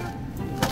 あ!